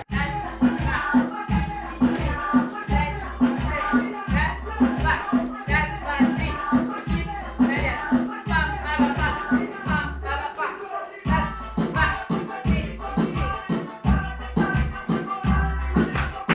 As